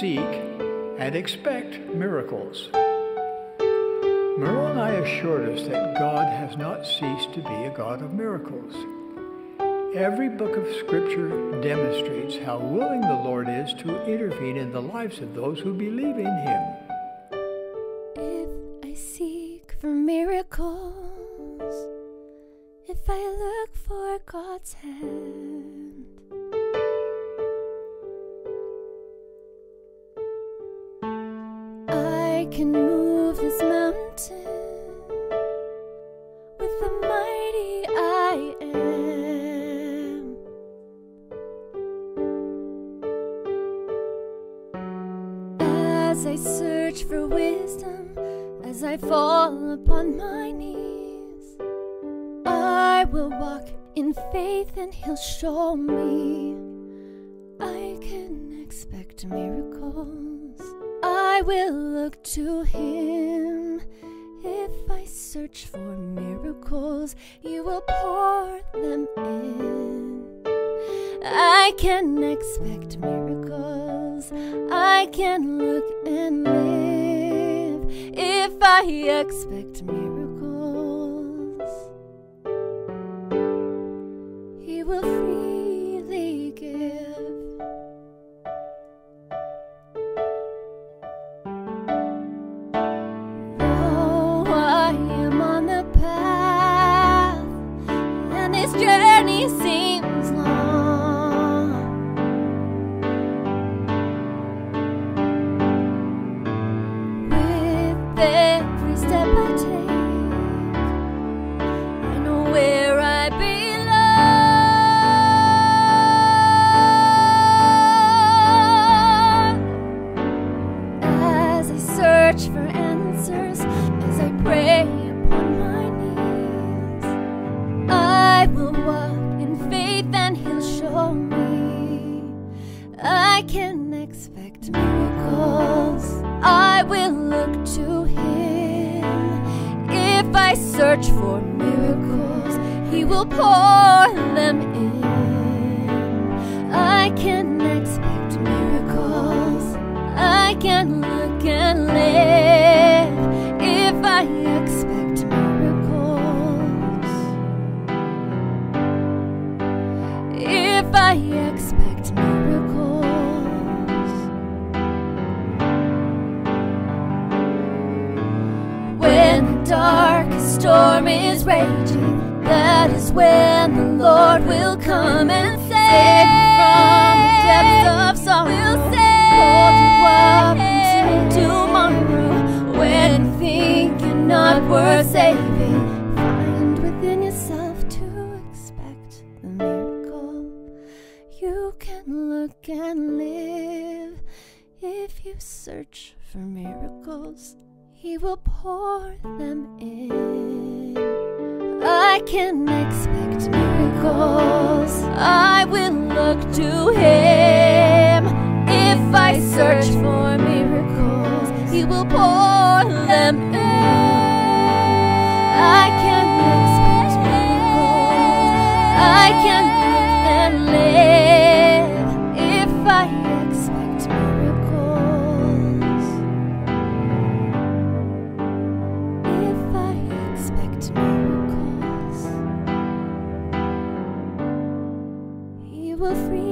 seek and expect miracles. Moroni assured us that God has not ceased to be a God of miracles. Every book of Scripture demonstrates how willing the Lord is to intervene in the lives of those who believe in Him. If I seek for miracles, if I look for God's hand, can move this mountain with the mighty I am. As I search for wisdom, as I fall upon my knees, I will walk in faith and He'll show me I can expect miracles. I will look to Him. If I search for miracles, you will pour them in. I can expect miracles. I can look and live if I expect miracles. Every step I take, I know where I belong. As I search for answers, as I pray upon my knees, I will walk in faith and He'll show me I can expect miracles. I search for miracles, He will pour them in. I can expect miracles. I can look and live if I storm is raging, that is when the Lord will come and save from the depths of sorrow. Will hold you up tomorrow. When you think you're not worth saving, find within yourself to expect the miracle. You can look and live if you search for miracles. He will pour them in. I can expect miracles. I will look to Him. If I search for miracles, He will pour them in. I can expect miracles. I can free